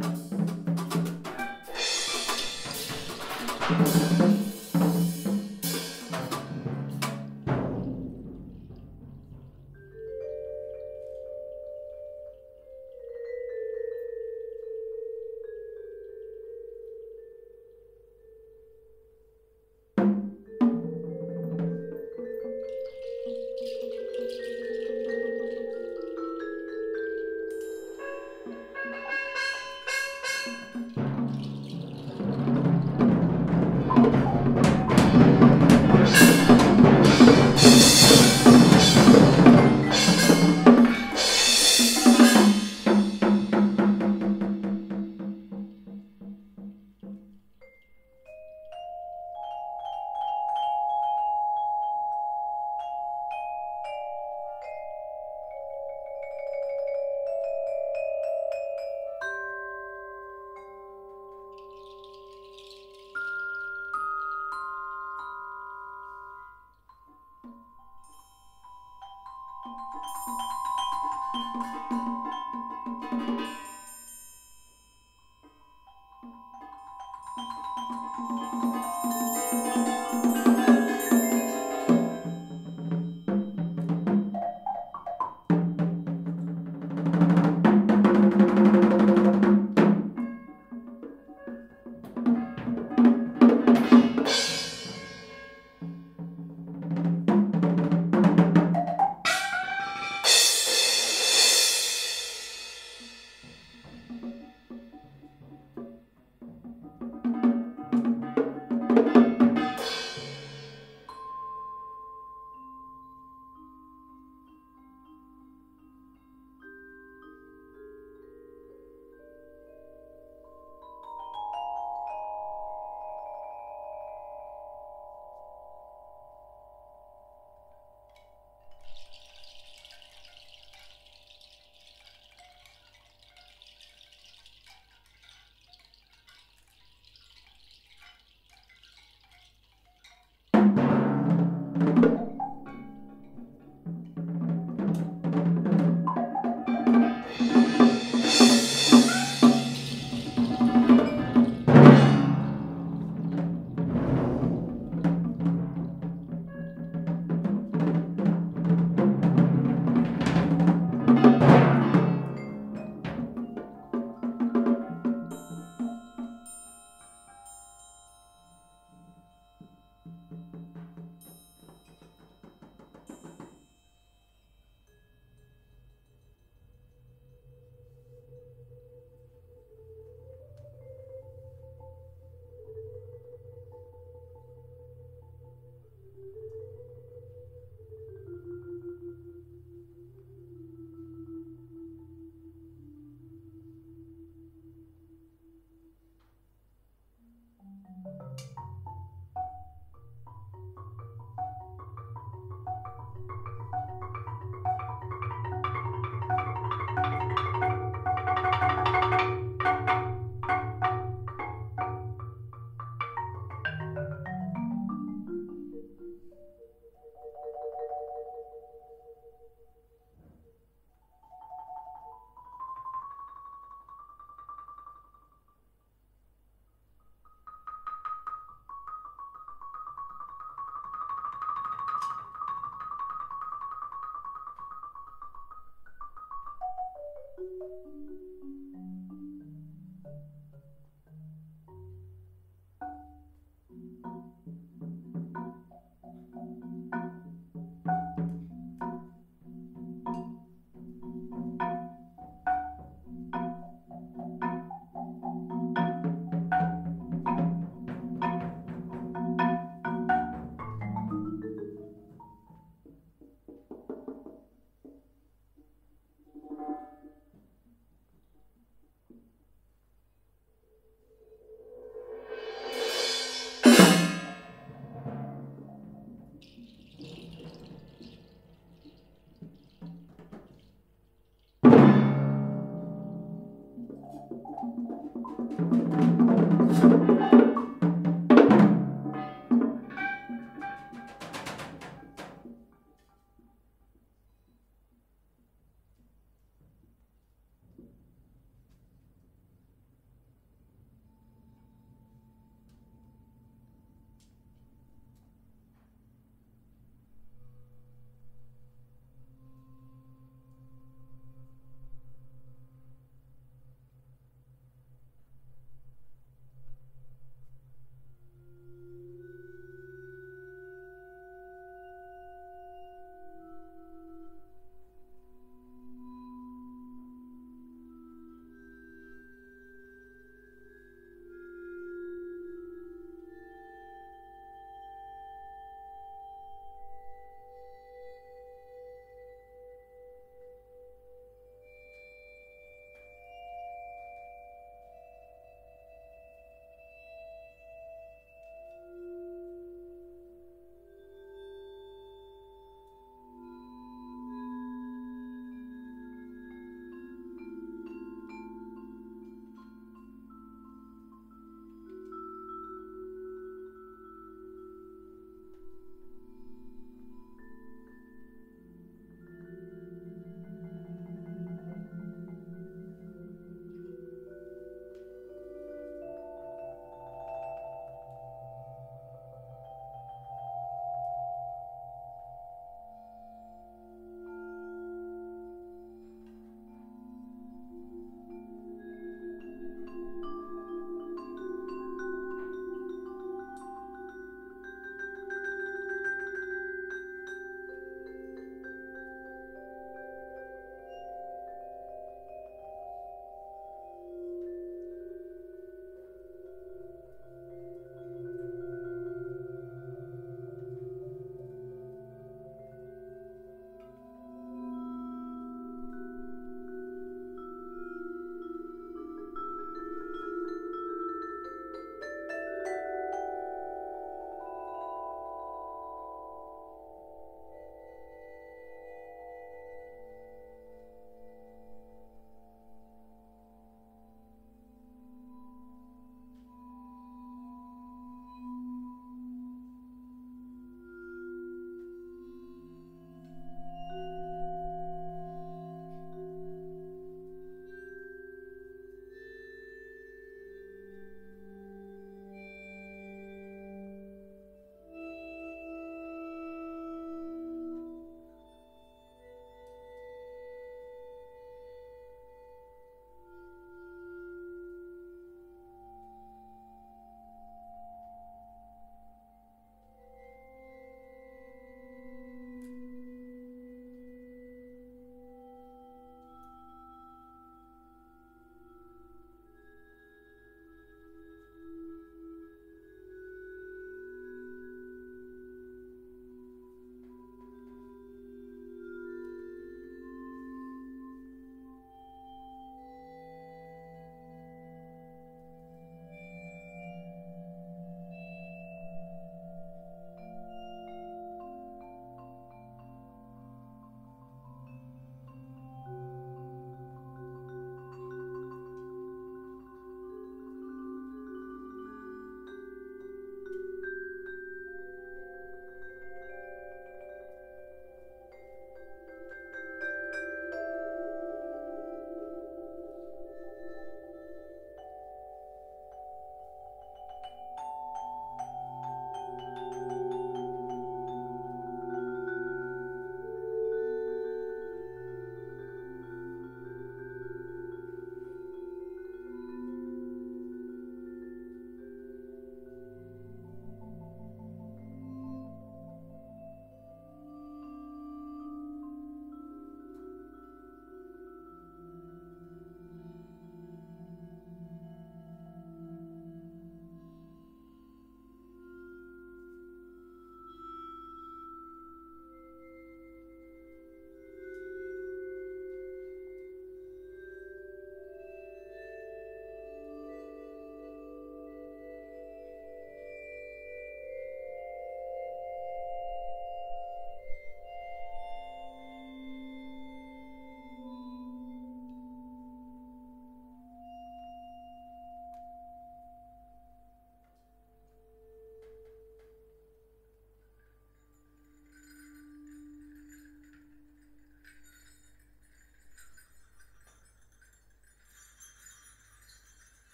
Bye. thank you